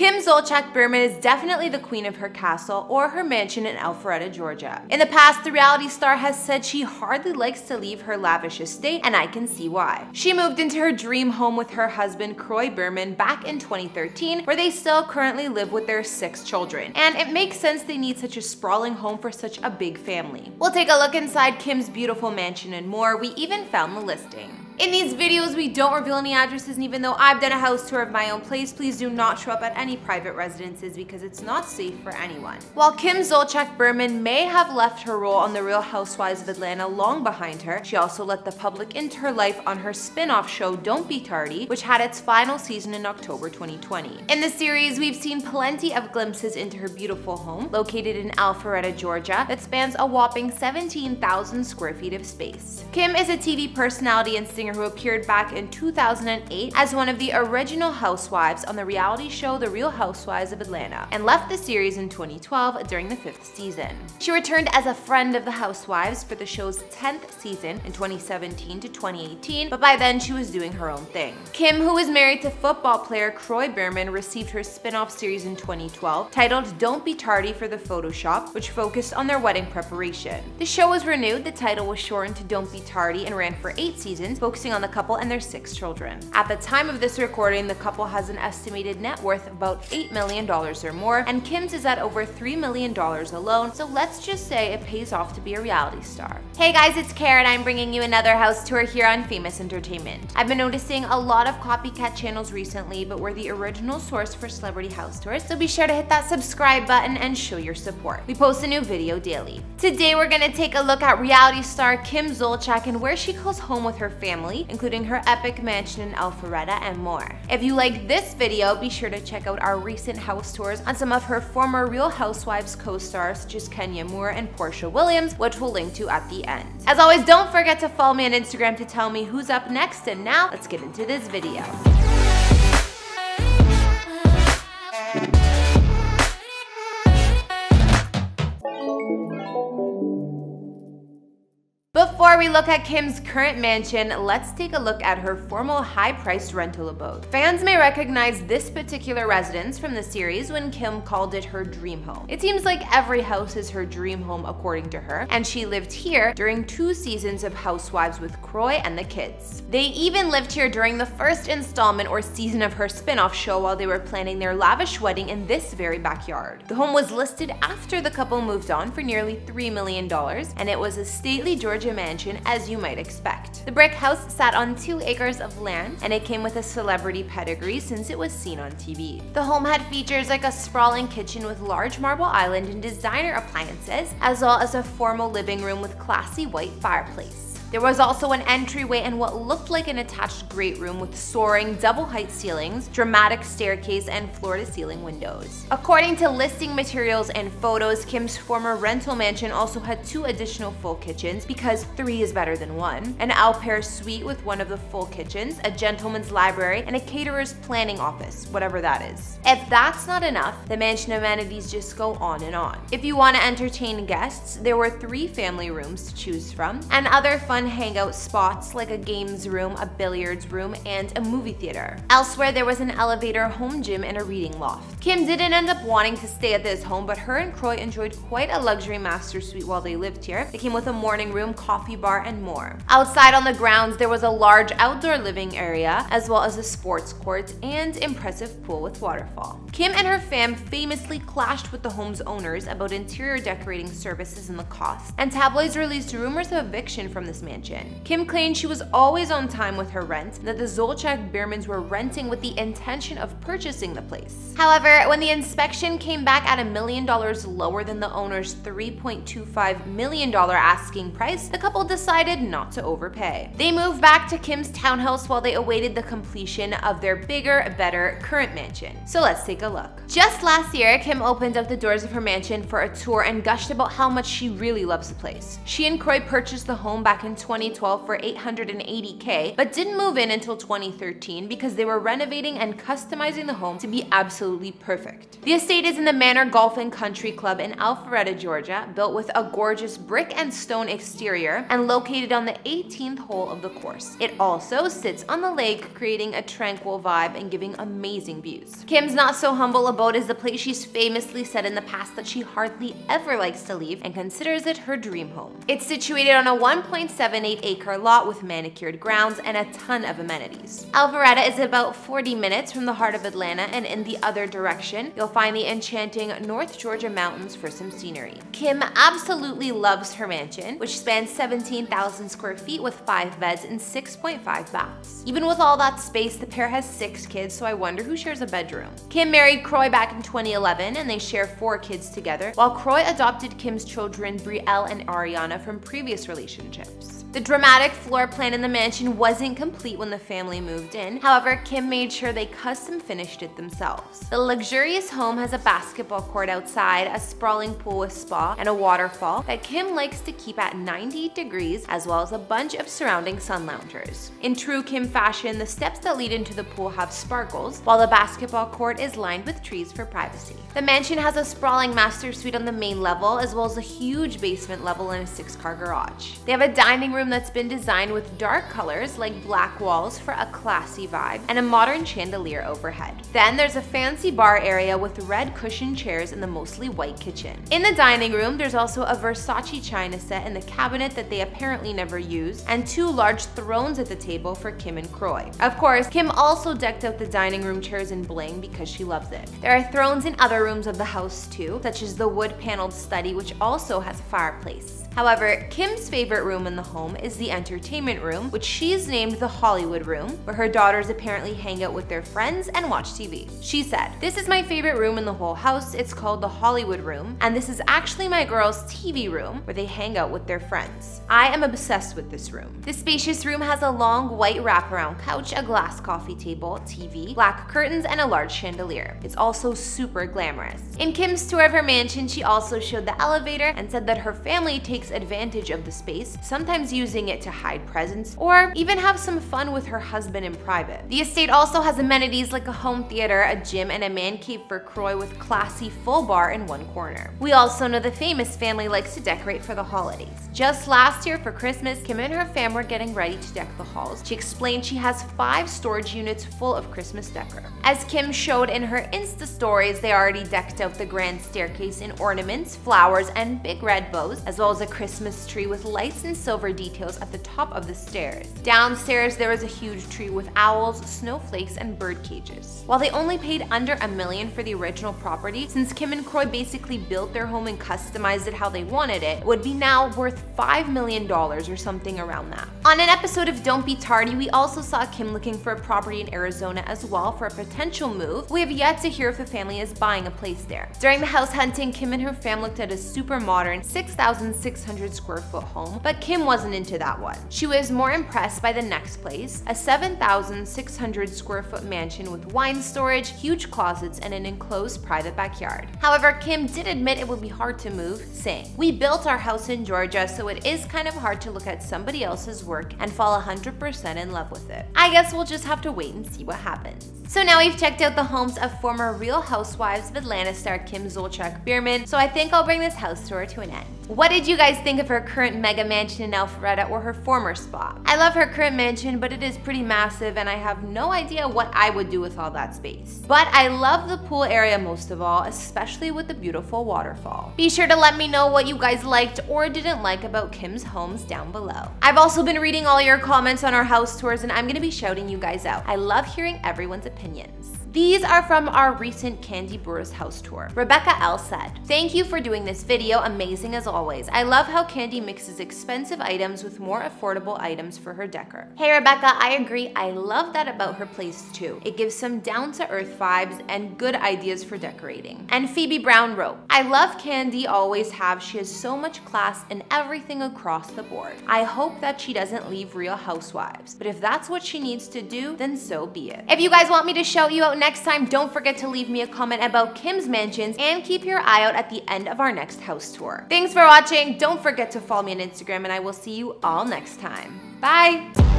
Kim Zolciak Biermann is definitely the queen of her castle or her mansion in Alpharetta, Georgia. In the past, the reality star has said she hardly likes to leave her lavish estate, and I can see why. She moved into her dream home with her husband, Kroy Biermann, back in 2013, where they still currently live with their six children. And it makes sense they need such a sprawling home for such a big family. We'll take a look inside Kim's beautiful mansion and more. We even found the listing. In these videos, we don't reveal any addresses, and even though I've done a house tour of my own place, please do not show up at any private residences because it's not safe for anyone. While Kim Zolciak Biermann may have left her role on The Real Housewives of Atlanta long behind her, she also let the public into her life on her spin-off show Don't Be Tardy, which had its final season in October 2020. In the series, we've seen plenty of glimpses into her beautiful home, located in Alpharetta, Georgia, that spans a whopping 17,000 square feet of space. Kim is a TV personality and singer who appeared back in 2008 as one of the original housewives on the reality show The Real Housewives of Atlanta and left the series in 2012 during the fifth season. She returned as a friend of the housewives for the show's 10th season in 2017 to 2018, but by then she was doing her own thing. Kim, who is married to football player Kroy Biermann, received her spin-off series in 2012 titled Don't Be Tardy for the Photoshop, which focused on their wedding preparation. The show was renewed, the title was shortened to Don't Be Tardy and ran for eight seasons, focusing focusing on the couple and their six children. At the time of this recording, the couple has an estimated net worth of about $8 million or more, and Kim's is at over $3 million alone, so let's just say it pays off to be a reality star. Hey guys, it's Kara. I'm bringing you another house tour here on Famous Entertainment. I've been noticing a lot of copycat channels recently, but we're the original source for celebrity house tours, so be sure to hit that subscribe button and show your support. We post a new video daily. Today we're gonna take a look at reality star Kim Zolciak and where she calls home with her family family, including her epic mansion in Alpharetta and more. If you like this video, be sure to check out our recent house tours on some of her former Real Housewives co-stars such as Kenya Moore and Porsha Williams, which we'll link to at the end. As always, don't forget to follow me on Instagram to tell me who's up next, and now let's get into this video. Before we look at Kim's current mansion, let's take a look at her formal high-priced rental abode. Fans may recognize this particular residence from the series when Kim called it her dream home. It seems like every house is her dream home according to her, and she lived here during two seasons of Housewives with Kroy and the kids. They even lived here during the first installment or season of her spin-off show while they were planning their lavish wedding in this very backyard. The home was listed after the couple moved on for nearly $3 million, and it was a stately Georgia Georgia mansion as you might expect. The brick house sat on two acres of land and it came with a celebrity pedigree since it was seen on TV. The home had features like a sprawling kitchen with large marble island and designer appliances, as well as a formal living room with classy white fireplace. There was also an entryway and what looked like an attached great room with soaring double height ceilings, dramatic staircase, and floor to ceiling windows. According to listing materials and photos, Kim's former rental mansion also had two additional full kitchens because three is better than one, an au pair suite with one of the full kitchens, a gentleman's library, and a caterer's planning office, whatever that is. If that's not enough, the mansion amenities just go on and on. If you want to entertain guests, there were three family rooms to choose from, and other fun fun hangout spots like a games room, a billiards room, and a movie theater. Elsewhere, there was an elevator, home gym, and a reading loft. Kim didn't end up wanting to stay at this home, but her and Kroy enjoyed quite a luxury master suite while they lived here. They came with a morning room, coffee bar, and more. Outside on the grounds, there was a large outdoor living area, as well as a sports court and impressive pool with waterfall. Kim and her fam famously clashed with the home's owners about interior decorating services and the cost, and tabloids released rumors of eviction from this mansion. Kim claimed she was always on time with her rent, that the Zolciak Biermanns were renting with the intention of purchasing the place. However, when the inspection came back at a million dollars lower than the owner's $3.25 million asking price, the couple decided not to overpay. They moved back to Kim's townhouse while they awaited the completion of their bigger, better current mansion. So let's take a look. Just last year, Kim opened up the doors of her mansion for a tour and gushed about how much she really loves the place. She and Kroy purchased the home back in 2012 for 880k, but didn't move in until 2013 because they were renovating and customizing the home to be absolutely perfect. The estate is in the Manor Golf and Country Club in Alpharetta, Georgia, built with a gorgeous brick and stone exterior and located on the 18th hole of the course. It also sits on the lake, creating a tranquil vibe and giving amazing views. Kim's not so humble abode is the place she's famously said in the past that she hardly ever likes to leave and considers it her dream home. It's situated on a 1.78 acre lot with manicured grounds and a ton of amenities. Alpharetta is about 40 minutes from the heart of Atlanta and in the other direction, you'll find the enchanting North Georgia mountains for some scenery. Kim absolutely loves her mansion, which spans 17,000 square feet with 5 beds and 6.5 baths. Even with all that space, the pair has 6 kids, so I wonder who shares a bedroom. Kim married Kroy back in 2011 and they share 4 kids together, while Kroy adopted Kim's children Brielle and Ariana from previous relationships. The dramatic floor plan in the mansion wasn't complete when the family moved in. However, Kim made sure they custom finished it themselves. The luxurious home has a basketball court outside, a sprawling pool with spa, and a waterfall that Kim likes to keep at 98 degrees, as well as a bunch of surrounding sun loungers. In true Kim fashion, the steps that lead into the pool have sparkles, while the basketball court is lined with trees for privacy. The mansion has a sprawling master suite on the main level, as well as a huge basement level and a six-car garage. They have a dining room room that's been designed with dark colors like black walls for a classy vibe and a modern chandelier overhead. Then there's a fancy bar area with red cushioned chairs in the mostly white kitchen. In the dining room, there's also a Versace china set in the cabinet that they apparently never use, and two large thrones at the table for Kim and Kroy. Of course, Kim also decked out the dining room chairs in bling because she loves it. There are thrones in other rooms of the house too, such as the wood paneled study which also has a fireplace. However, Kim's favorite room in the home is the entertainment room, which she's named the Hollywood room, where her daughters apparently hang out with their friends and watch TV. She said, This is my favorite room in the whole house. It's called the Hollywood room, and this is actually my girls' TV room, where they hang out with their friends. I am obsessed with this room. This spacious room has a long white wraparound couch, a glass coffee table, TV, black curtains, and a large chandelier. It's also super glamorous. In Kim's tour of her mansion, she also showed the elevator and said that her family takes advantage of the space, sometimes using it to hide presents or even have some fun with her husband in private. The estate also has amenities like a home theater, a gym, and a man cave for Kroy with classy full bar in one corner. We also know the famous family likes to decorate for the holidays. Just last year for Christmas, Kim and her fam were getting ready to deck the halls. She explained she has five storage units full of Christmas decor. As Kim showed in her Insta stories, they already decked out the grand staircase in ornaments, flowers, and big red bows, as well as a Christmas tree with lights and silver details at the top of the stairs. Downstairs, there was a huge tree with owls, snowflakes, and bird cages. While they only paid under a million for the original property, since Kim and Kroy basically built their home and customized it how they wanted it, it would be now worth $5 million or something around that. On an episode of Don't Be Tardy, we also saw Kim looking for a property in Arizona as well for a potential move. We have yet to hear if the family is buying a place there. During the house hunting, Kim and her fam looked at a super modern 6,600 square foot home, but Kim wasn't into that one. She was more impressed by the next place, a 7,600 square foot mansion with wine storage, huge closets, and an enclosed private backyard. However, Kim did admit it would be hard to move, saying, We built our house in Georgia, so it is kind of hard to look at somebody else's work and fall 100% in love with it. I guess we'll just have to wait and see what happens. So now we've checked out the homes of former Real Housewives of Atlanta star Kim Zolciak Biermann, so I think I'll bring this house tour to an end. What did you guys think of her current mega mansion in Alpharetta or her former spot? I love her current mansion, but it is pretty massive and I have no idea what I would do with all that space. But I love the pool area most of all, especially with the beautiful waterfall. Be sure to let me know what you guys liked or didn't like about Kim's homes down below. I've also been reading all your comments on our house tours and I'm gonna be shouting you guys out. I love hearing everyone's opinions. These are from our recent Kandi Burruss house tour. Rebecca L said, Thank you for doing this video, amazing as always. I love how Kandi mixes expensive items with more affordable items for her decor. Hey Rebecca, I agree. I love that about her place too. It gives some down-to-earth vibes and good ideas for decorating. And Phoebe Brown wrote, I love Kandi always have. She has so much class in everything across the board. I hope that she doesn't leave Real Housewives, but if that's what she needs to do, then so be it. If you guys want me to shout you out next time, don't forget to leave me a comment about Kim's mansions and keep your eye out at the end of our next house tour. Thanks for watching. Don't forget to follow me on Instagram and I will see you all next time. Bye!